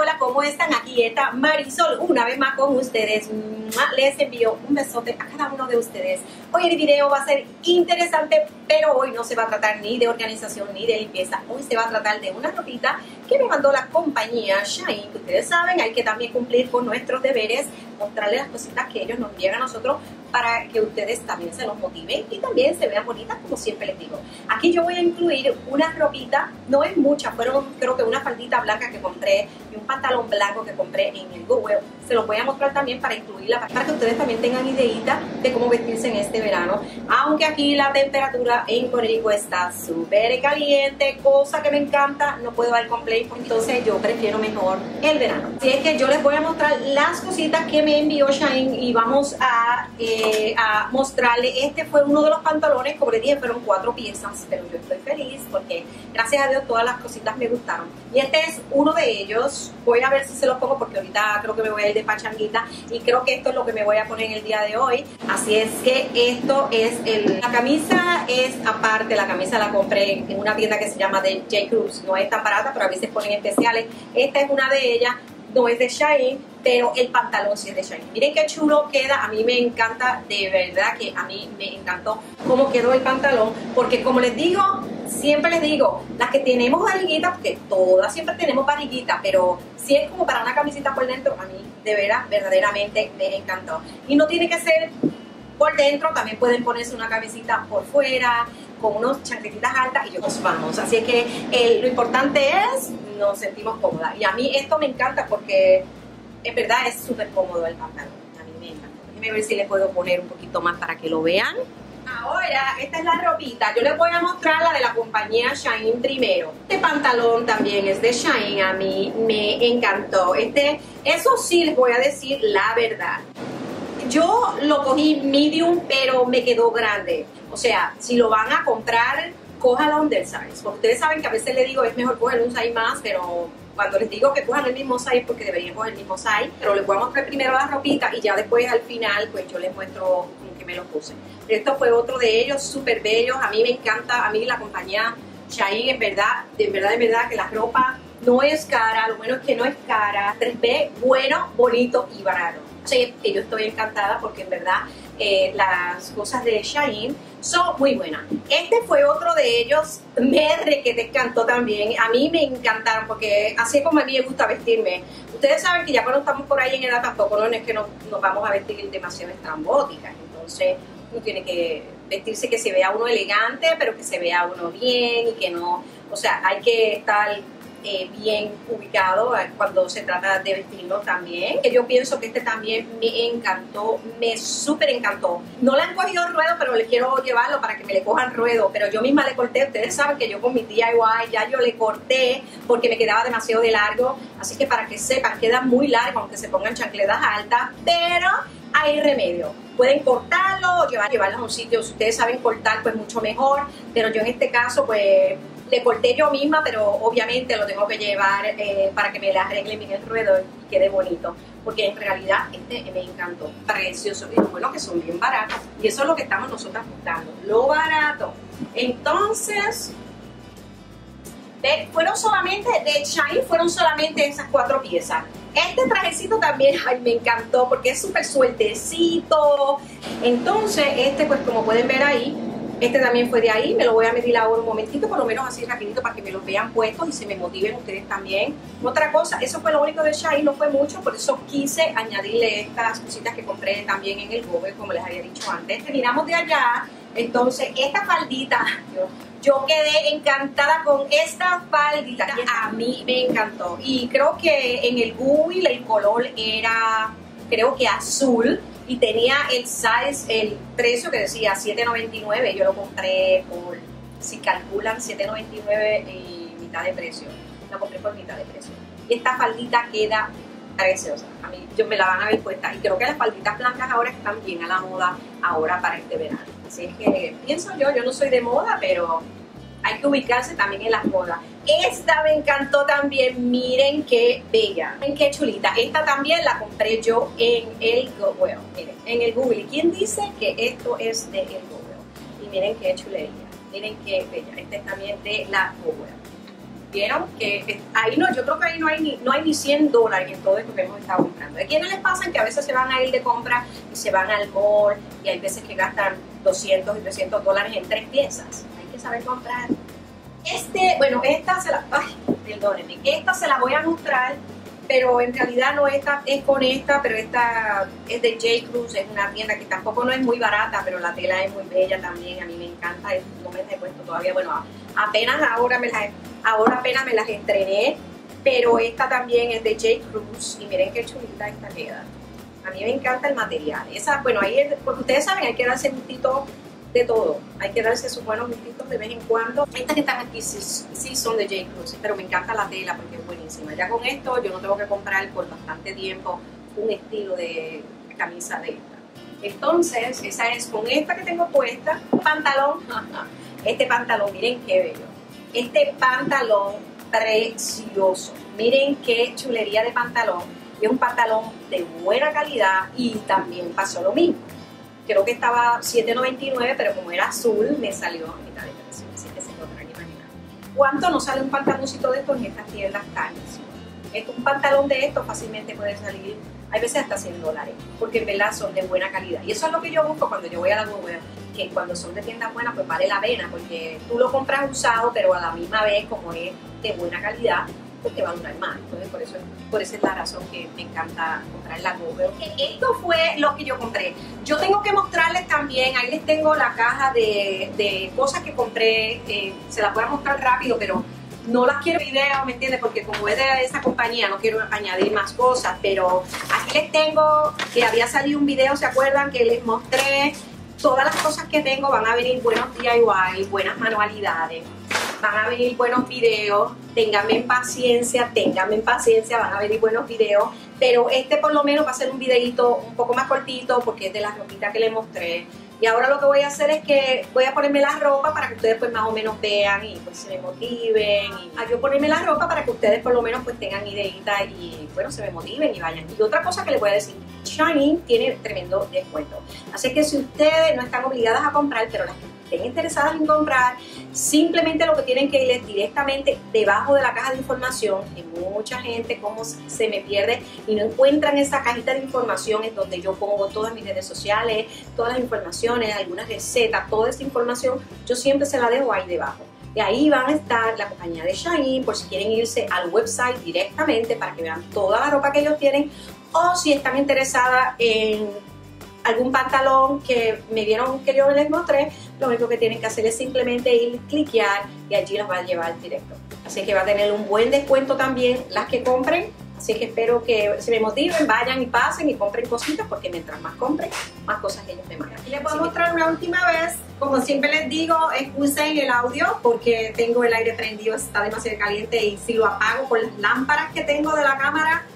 hola, ¿cómo están? Aquí está Marisol, una vez más con ustedes. Les envío un besote a cada uno de ustedes. Hoy el video va a ser interesante, pero hoy no se va a tratar ni de organización ni de limpieza. Hoy se va a tratar de una ropita que me mandó la compañía Shine, ustedes saben, hay que también cumplir con nuestros deberes, mostrarles las cositas que ellos nos envían a nosotros para que ustedes también se los motiven y también se vean bonitas, como siempre les digo. Aquí yo voy a incluir una ropita, no es mucha, fueron creo que una faldita blanca que compré y un pantalón blanco que compré en el Google. Se los voy a mostrar también para incluirla, para que ustedes también tengan ideita de cómo vestirse en este verano. Aunque aquí la temperatura en Puerto Rico está súper caliente, cosa que me encanta, no puedo dar complaint, entonces yo prefiero mejor el verano. Así es que yo les voy a mostrar las cositas que me envió Shine y vamos a, eh, a mostrarle. Este fue uno de los pantalones, como les dije, fueron cuatro piezas, pero yo estoy feliz porque gracias a Dios todas las cositas me gustaron. Y este es uno de ellos. Voy a ver si se los pongo porque ahorita creo que me voy a ir de pachanguita y creo que esto es lo que me voy a poner el día de hoy. Así es que esto es el... La camisa es aparte, la camisa la compré en una tienda que se llama de J. Cruz. No es tan barata, pero a veces ponen especiales. Esta es una de ellas no es de Shine, pero el pantalón sí es de Shine. Miren qué chulo queda, a mí me encanta, de verdad que a mí me encantó cómo quedó el pantalón, porque como les digo, siempre les digo, las que tenemos barriguitas, porque todas siempre tenemos barriguitas, pero si es como para una camisita por dentro, a mí de verdad, verdaderamente me encantó. Y no tiene que ser por dentro, también pueden ponerse una camisita por fuera, con unos chancletitas altas y yo nos vamos. Así es que eh, lo importante es nos sentimos cómodas. Y a mí esto me encanta porque en verdad es súper cómodo el pantalón. A mí me encanta. Déjenme ver si les puedo poner un poquito más para que lo vean. Ahora, esta es la ropita. Yo les voy a mostrar la de la compañía Shine primero. Este pantalón también es de Shine. A mí me encantó. Este, eso sí les voy a decir la verdad. Yo lo cogí medium, pero me quedó grande. O sea, si lo van a comprar, cojan undersize. Porque ustedes saben que a veces les digo es mejor coger un size más, pero cuando les digo que cojan el mismo size, porque deberían coger el mismo size, pero les voy a mostrar primero la ropita y ya después al final, pues yo les muestro con que me lo puse. Esto fue otro de ellos, súper bellos. A mí me encanta, a mí la compañía Shine, en verdad, de verdad, de verdad, que la ropa no es cara, lo bueno es que no es cara. 3B, bueno, bonito y barato. Sí, que yo estoy encantada porque en verdad eh, las cosas de Shine son muy buenas. Este fue otro de ellos, Merre, que te encantó también. A mí me encantaron porque así como a mí me gusta vestirme. Ustedes saben que ya cuando estamos por ahí en edad tampoco no es que nos, nos vamos a vestir demasiado estrambóticas. Entonces uno tiene que vestirse que se vea uno elegante, pero que se vea uno bien y que no, o sea, hay que estar eh, bien ubicado eh, cuando se trata de vestirlo también. Yo pienso que este también me encantó, me súper encantó. No le han cogido ruedo, pero le quiero llevarlo para que me le cojan ruedo. Pero yo misma le corté. Ustedes saben que yo con mi DIY ya yo le corté porque me quedaba demasiado de largo. Así que para que sepan, queda muy largo, aunque se pongan chancletas altas. Pero hay remedio. Pueden cortarlo llevar, llevarlo a un sitio. Si ustedes saben cortar, pues mucho mejor. Pero yo en este caso, pues le corté yo misma, pero obviamente lo tengo que llevar eh, para que me le arregle el ruedo y quede bonito. Porque en realidad este me encantó, precioso. Y bueno que son bien baratos. Y eso es lo que estamos nosotras buscando, lo barato. Entonces, fueron solamente, de Shine fueron solamente esas cuatro piezas. Este trajecito también, ay, me encantó porque es súper sueltecito. Entonces, este pues como pueden ver ahí, este también fue de ahí, me lo voy a medir ahora un momentito, por lo menos así rapidito para que me los vean puestos y se me motiven ustedes también. Otra cosa, eso fue lo único de Shine, no fue mucho, por eso quise añadirle estas cositas que compré también en el Google, como les había dicho antes. Terminamos de allá, entonces esta faldita, yo, yo quedé encantada con esta faldita, a mí me encantó. Y creo que en el Google el color era, creo que azul, y tenía el size, el precio que decía 7.99, yo lo compré por, si calculan 7.99 y mitad de precio, lo compré por mitad de precio. Y esta faldita queda preciosa, a mí yo me la van a ver puesta y creo que las falditas blancas ahora están bien a la moda ahora para este verano. Así es que pienso yo, yo no soy de moda, pero hay que ubicarse también en las modas. Esta me encantó también, miren qué bella, miren qué chulita. Esta también la compré yo en el Google, miren, en el Google. ¿Quién dice que esto es de el Google? Y miren qué chulería, miren qué bella. Esta es también de la Google. ¿Vieron? Que ahí no, yo creo que ahí no hay ni, no hay ni 100 dólares en todo esto que hemos estado comprando. ¿A quiénes les pasa que a veces se van a ir de compra y se van al mall y hay veces que gastan 200 y 300 dólares en tres piezas? Saber comprar. Este, bueno, esta se la, ay, perdónenme, esta se la voy a mostrar pero en realidad no esta es con esta, pero esta es de J. Cruz, es una tienda que tampoco no es muy barata, pero la tela es muy bella también, a mí me encanta, no me las he puesto todavía, bueno, apenas ahora me las, ahora apenas me las estrené, pero esta también es de J. Cruz y miren qué chulita esta queda. A mí me encanta el material. Esa, bueno, ahí, porque ustedes saben, hay que darse un gustito de todo. Hay que darse sus buenos gustitos de vez en cuando. Estas que están aquí sí, son de J. Cruz, pero me encanta la tela porque es buenísima. Ya con esto yo no tengo que comprar por bastante tiempo un estilo de camisa de esta. Entonces, esa es con esta que tengo puesta, pantalón. Este pantalón, miren qué bello. Este pantalón precioso. Miren qué chulería de pantalón. Es un pantalón de buena calidad y también pasó lo mismo creo que estaba 7.99, pero como era azul, me salió a mitad de precio, así que se podrán imaginar. ¿Cuánto nos sale un pantaloncito de estos en estas tiendas carísimas? Un pantalón de estos fácilmente puede salir, hay veces hasta 100 dólares, porque en verdad son de buena calidad. Y eso es lo que yo busco cuando yo voy a la Google, que cuando son de tiendas buenas, pues vale la pena, porque tú lo compras usado, pero a la misma vez, como es de buena calidad, porque va a durar más. Entonces, por eso por esa es la razón que me encanta comprar la Google. Esto fue lo que yo compré. Yo tengo que mostrarles también, ahí les tengo la caja de, de cosas que compré, eh, se las voy a mostrar rápido, pero no las quiero video, ¿me entiendes? Porque como es de esa compañía no quiero añadir más cosas, pero aquí les tengo que había salido un video, ¿se acuerdan? Que les mostré todas las cosas que tengo, van a venir buenos DIY, buenas manualidades van a venir buenos videos, ténganme paciencia, ténganme paciencia, van a venir buenos videos, pero este por lo menos va a ser un videito un poco más cortito porque es de la ropita que les mostré. Y ahora lo que voy a hacer es que voy a ponerme la ropa para que ustedes pues más o menos vean y pues se me motiven. Y a yo ponerme la ropa para que ustedes por lo menos pues tengan ideita y bueno, se me motiven y vayan. Y otra cosa que les voy a decir, Shine tiene tremendo descuento. Así que si ustedes no están obligadas a comprar, pero las que estén interesadas en comprar, simplemente lo que tienen que ir es directamente debajo de la caja de información. Y mucha gente como se me pierde y no encuentran esa cajita de información es donde yo pongo todas mis redes sociales, todas las informaciones, algunas recetas, toda esa información, yo siempre se la dejo ahí debajo. Y ahí van a estar la compañía de Shine por si quieren irse al website directamente para que vean toda la ropa que ellos tienen o si están interesadas en algún pantalón que me vieron que yo les mostré, lo único que tienen que hacer es simplemente ir, cliquear y allí las va a llevar directo. Así que va a tener un buen descuento también las que compren. Así que espero que se me motiven, vayan y pasen y compren cositas porque mientras más compren, más cosas ellos me mandan. Aquí les voy a mostrar una última vez. Como siempre les digo, excusen el audio porque tengo el aire prendido, está demasiado caliente y si lo apago con las lámparas que tengo de la cámara,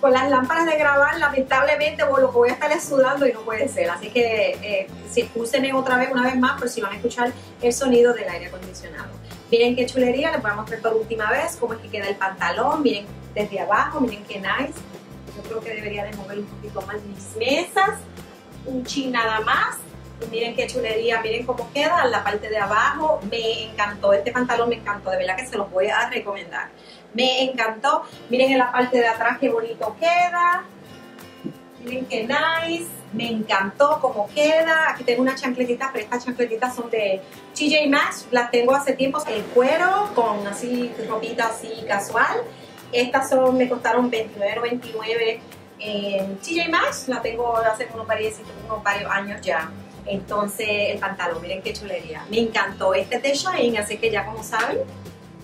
con las lámparas de grabar, lamentablemente lo voy a estar sudando y no puede ser. Así que eh, si otra vez, una vez más, por si van a escuchar el sonido del aire acondicionado. Miren qué chulería, les voy a mostrar por última vez cómo es que queda el pantalón. Miren desde abajo, miren qué nice. Yo creo que debería de mover un poquito más mis mesas. Un chin nada más. Y miren qué chulería, miren cómo queda la parte de abajo. Me encantó, este pantalón me encantó, de verdad que se los voy a recomendar. Me encantó. Miren en la parte de atrás qué bonito queda. Miren qué nice. Me encantó cómo queda. Aquí tengo unas chancletitas, pero estas chancletitas son de TJ Maxx. Las tengo hace tiempo en cuero, con así ropita así casual. Estas son, me costaron $29.99 en TJ Maxx. La tengo hace unos varios años ya. Entonces, el pantalón, miren qué chulería. Me encantó. Este es de Shine, así que ya como saben,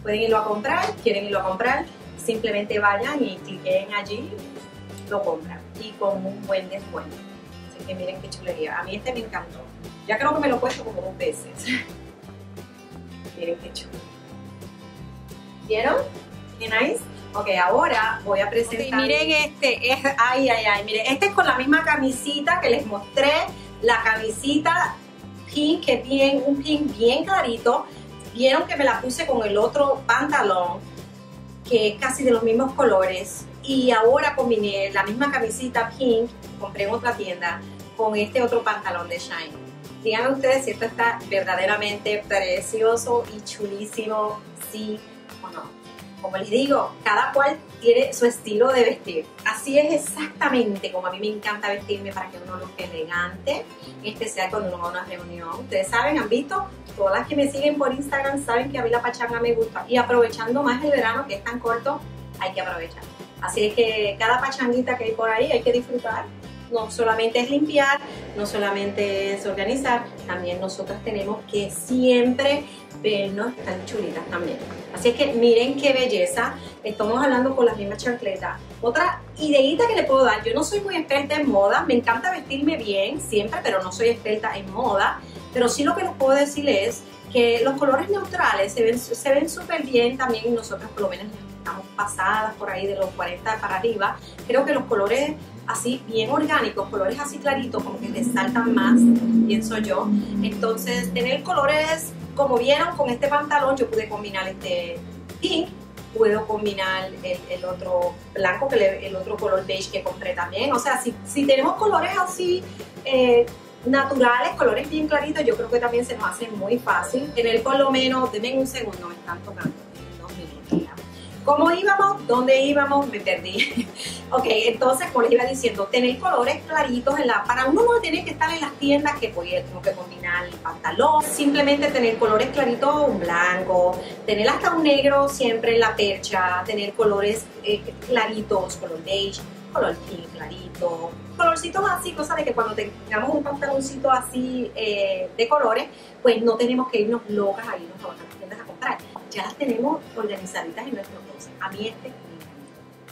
pueden irlo a comprar, quieren irlo a comprar, simplemente vayan y cliquen allí, lo compran y con un buen descuento. Así que miren qué chulería. A mí este me encantó. Ya creo que me lo he puesto como dos veces. miren qué chulo. ¿Vieron? ¿Qué nice? Ok, ahora voy a presentar. miren este, es, ay, ay, ay, miren, este es con la misma camisita que les mostré, la camisita pink, que bien, un pink bien clarito, Vieron que me la puse con el otro pantalón, que es casi de los mismos colores. Y ahora combiné la misma camisita pink, compré en otra tienda, con este otro pantalón de Shine. Díganme ustedes si esto está verdaderamente precioso y chulísimo, sí o no. Como les digo, cada cual tiene su estilo de vestir. Así es exactamente como a mí me encanta vestirme para que uno luzca elegante, en especial cuando uno va a una reunión. Ustedes saben, han visto, todas las que me siguen por Instagram saben que a mí la pachanga me gusta. Y aprovechando más el verano que es tan corto, hay que aprovechar. Así es que cada pachanguita que hay por ahí hay que disfrutar. No solamente es limpiar, no solamente es organizar, también nosotras tenemos que siempre vernos tan chulitas también. Así es que miren qué belleza, estamos hablando con las mismas chancletas. Otra ideita que le puedo dar, yo no soy muy experta en moda, me encanta vestirme bien siempre, pero no soy experta en moda, pero sí lo que les puedo decir es que los colores neutrales se ven se ven súper bien también nosotros por lo menos estamos pasadas por ahí de los 40 para arriba, creo que los colores así bien orgánicos, colores así claritos, como que resaltan más, pienso yo. Entonces, tener colores, como vieron con este pantalón, yo pude combinar este pink, puedo combinar el, otro blanco, que el otro color beige que compré también. O sea, si, si tenemos colores así eh, naturales, colores bien claritos, yo creo que también se nos hace muy fácil. Tener por lo menos, denme un segundo, me están tocando. ¿Cómo íbamos? ¿Dónde íbamos? Me perdí. ok, entonces, como les iba diciendo, tener colores claritos en la... Para uno no tiene que estar en las tiendas que pues, tengo que combinar el pantalón. Simplemente tener colores claritos, un blanco, tener hasta un negro siempre en la percha, tener colores eh, claritos, color beige, color pink clarito, colorcitos así, cosa de que cuando tengamos un pantaloncito así eh, de colores, pues no tenemos que irnos locas a irnos a Ya las tenemos organizaditas en nuestro a mí este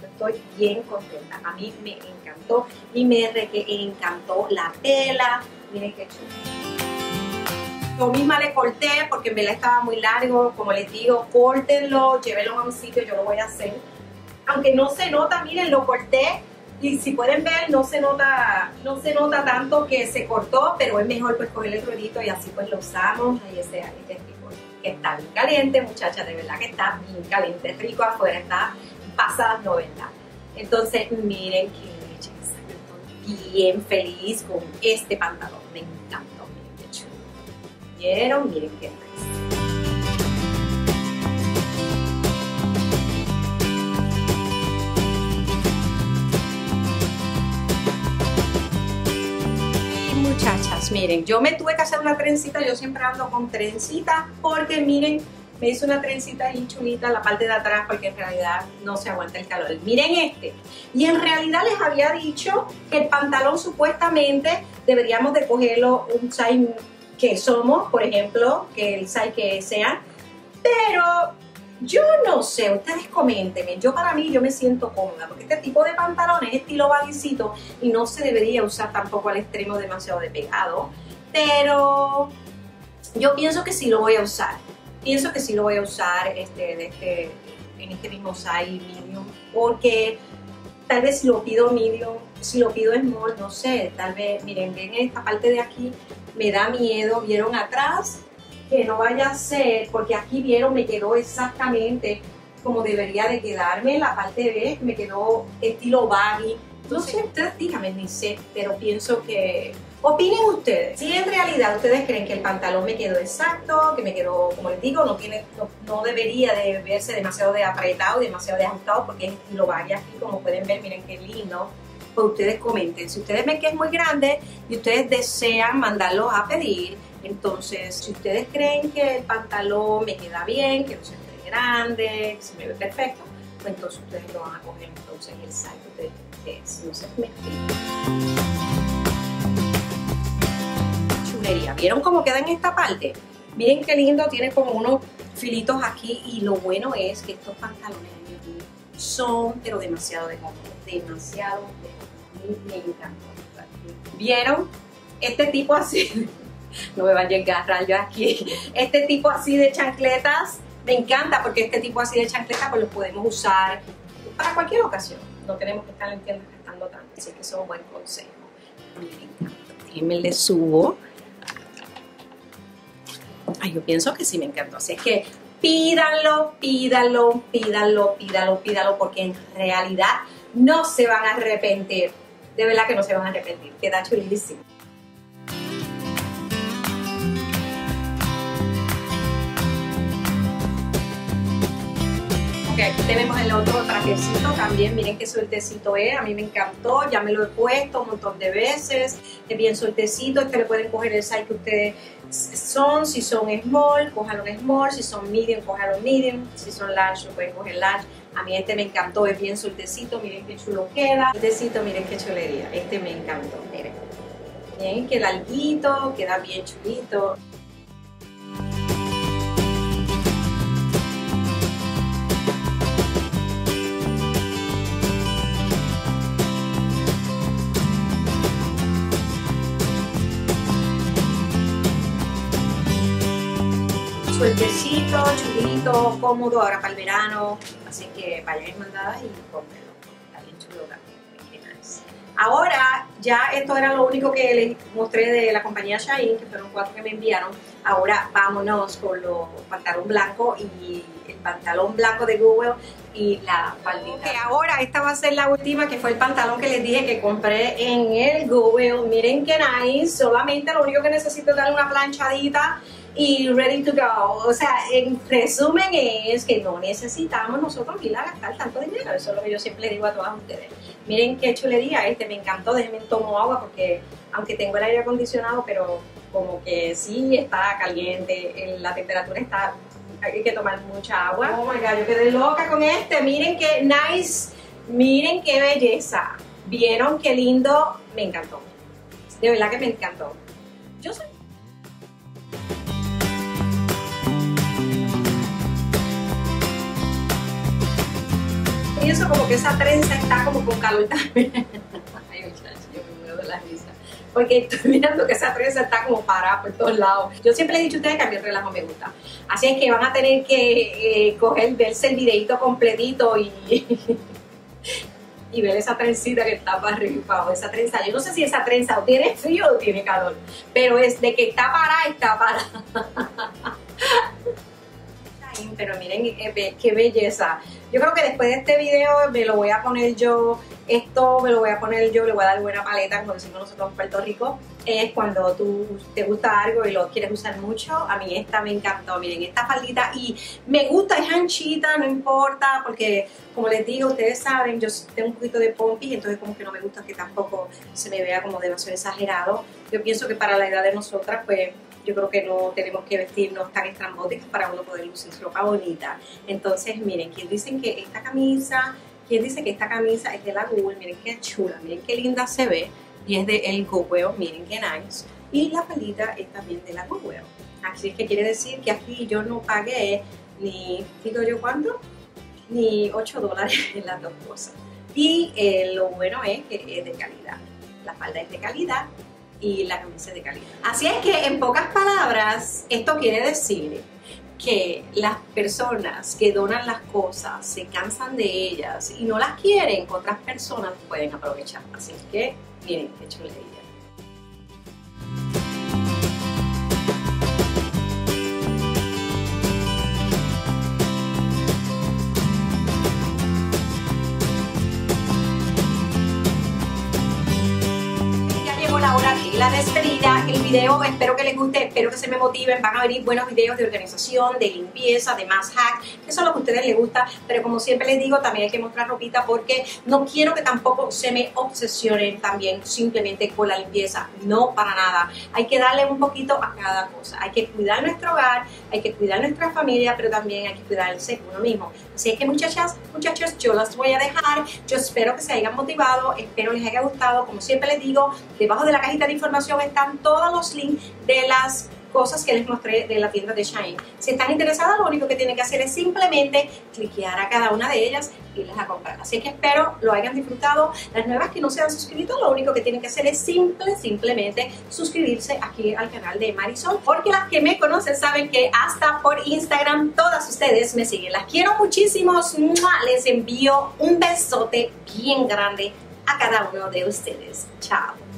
estoy bien contenta. A mí me encantó y me encantó la tela. Miren qué chulo. Yo misma le corté porque me la estaba muy largo. Como les digo, córtenlo, llévenlo a un sitio, yo lo voy a hacer. Aunque no se nota, miren, lo corté y si pueden ver no se nota no se nota tanto que se cortó pero es mejor pues coger el ruedito y así pues lo usamos ahí ese, ese que está bien caliente, muchacha, de verdad que está bien caliente, rico afuera, está pasadas 90. Entonces, miren qué belleza, estoy bien feliz con este pantalón, me encantó, miren qué chulo. ¿Vieron? Miren qué nice. Miren, yo me tuve que hacer una trencita, yo siempre ando con trencita, porque miren, me hice una trencita ahí chulita la parte de atrás porque en realidad no se aguanta el calor. Miren este. Y en realidad les había dicho que el pantalón supuestamente deberíamos de cogerlo un size que somos, por ejemplo, que el size que sea. Pero yo no sé, ustedes coméntenme. Yo para mí, yo me siento cómoda, porque este tipo de pantalones es estilo vaguicito y no se debería usar tampoco al extremo demasiado de pegado. Pero yo pienso que sí lo voy a usar. Pienso que sí lo voy a usar este, este, en este mismo size medium, porque tal vez si lo pido medium, si lo pido small, no sé, tal vez, miren, ven esta parte de aquí, me da miedo, vieron atrás, que no vaya a ser, porque aquí vieron, me quedó exactamente como debería de quedarme, la parte B me quedó estilo baggy. No sé, ustedes díganme, ni sé, pero pienso que... Opinen ustedes. Si en realidad ustedes creen que el pantalón me quedó exacto, que me quedó, como les digo, no, tiene, no, debería de verse demasiado de apretado, demasiado de ajustado, porque es estilo baggy aquí, como pueden ver, miren qué lindo pues ustedes comenten. Si ustedes ven que es muy grande y ustedes desean mandarlo a pedir, entonces, si ustedes creen que el pantalón me queda bien, que no se ve grande, que se me ve perfecto, pues entonces ustedes lo van a coger entonces el salto de ustedes. No se me Chulería. ¿Vieron cómo queda en esta parte? Miren qué lindo, tiene como unos filitos aquí y lo bueno es que estos pantalones son pero demasiado de demasiado de me encantan. ¿Vieron? Este tipo así no me van a llegar yo aquí. Este tipo así de chancletas me encanta porque este tipo así de chancletas pues los podemos usar para cualquier ocasión. No tenemos que estar en tiendas gastando tanto, así que eso es un buen consejo. Me encanta. me le subo. Ay, yo pienso que sí me encantó. Así es que pídanlo, pídanlo, pídanlo, pídanlo, pídanlo, porque en realidad no se van a arrepentir. De verdad que no se van a arrepentir. Queda chulísimo. Aquí tenemos el otro trajecito también, miren qué sueltecito es, a mí me encantó, ya me lo he puesto un montón de veces, es bien sueltecito, este le pueden coger el size que ustedes son, si son small, cójalo en small, si son medium, cójalo medium, si son large, pueden coger large. A mí este me encantó, es bien sueltecito, miren qué chulo queda. Sueltecito, miren qué chulería, este me encantó, miren. Bien, queda alguito, queda bien chulito. Sueltecito, chulito, cómodo ahora para el verano. Así que vayan mandada y cómprelo. Está bien chulo también. Ahora, ya esto era lo único que les mostré de la compañía Shine, que fueron cuatro que me enviaron. Ahora vámonos con los pantalón blanco y el pantalón blanco de Google y la faldita. Ahora esta va a ser la última, que fue el pantalón que les dije que compré en el Google. Miren qué nice. Solamente lo único que necesito es darle una planchadita y ready to go. O sea, en resumen es que no necesitamos nosotros ir a gastar tanto dinero. Eso es lo que yo siempre digo a todas ustedes. Miren qué chulería este, me encantó. Déjenme tomo agua porque aunque tengo el aire acondicionado, pero como que sí está caliente, la temperatura está, hay que tomar mucha agua. Oh my god, yo quedé loca con este. Miren qué nice, miren qué belleza. ¿Vieron qué lindo? Me encantó. De verdad que me encantó. Yo soy pienso como que esa trenza está como con calor. Porque estoy mirando que esa trenza está como parada por todos lados. Yo siempre he dicho a ustedes que a mí el relajo me gusta. Así es que van a tener que eh, coger, verse el videito completito y, y ver esa trencita que está para arriba, esa trenza. Yo no sé si esa trenza o tiene frío o tiene calor, pero es de que está parada, está parada. Pero miren eh, qué belleza. Yo creo que después de este video me lo voy a poner yo, esto me lo voy a poner yo, le voy a dar buena paleta, como decimos nosotros en Puerto Rico. Es cuando tú te gusta algo y lo quieres usar mucho. A mí esta me encantó, miren, esta faldita. Y me gusta, es anchita, no importa, porque como les digo, ustedes saben, yo tengo un poquito de pompis, entonces como que no me gusta que tampoco se me vea como demasiado exagerado. Yo pienso que para la edad de nosotras, pues yo creo que no tenemos que vestirnos tan estrambóticos para uno poder lucir ropa bonita. Entonces, miren, quien dicen que esta camisa, quien dice que esta camisa es de la Google, miren qué chula, miren qué linda se ve, y es de el Google, miren qué nice. Y la palita es también de la Google. Así es que quiere decir que aquí yo no pagué ni, digo yo cuánto, ni 8 dólares en las dos cosas. Y eh, lo bueno es que es de calidad. La falda es de calidad y la camisa de calidad. Así es que en pocas palabras, esto quiere decir que las personas que donan las cosas se cansan de ellas y no las quieren, otras personas pueden aprovechar. Así es que miren qué chulería. la despedida, el video, espero que les guste, espero que se me motiven, van a venir buenos videos de organización, de limpieza, de más hack, eso es lo que a ustedes les gusta, pero como siempre les digo, también hay que mostrar ropita porque no quiero que tampoco se me obsesionen también simplemente con la limpieza, no para nada, hay que darle un poquito a cada cosa, hay que cuidar nuestro hogar, hay que cuidar nuestra familia, pero también hay que cuidarse uno mismo. Así que muchachas, muchachos, yo las voy a dejar, yo espero que se hayan motivado, espero les haya gustado, como siempre les digo, debajo de la cajita de información están todos los links de las cosas que les mostré de la tienda de Shine. Si están interesadas, lo único que tienen que hacer es simplemente cliquear a cada una de ellas y les a comprar. Así que espero lo hayan disfrutado. Las nuevas que no se han suscrito, lo único que tienen que hacer es simple, simplemente suscribirse aquí al canal de Marisol. Porque las que me conocen saben que hasta por Instagram todas ustedes me siguen. Las quiero muchísimo. Les envío un besote bien grande a cada uno de ustedes. Chao.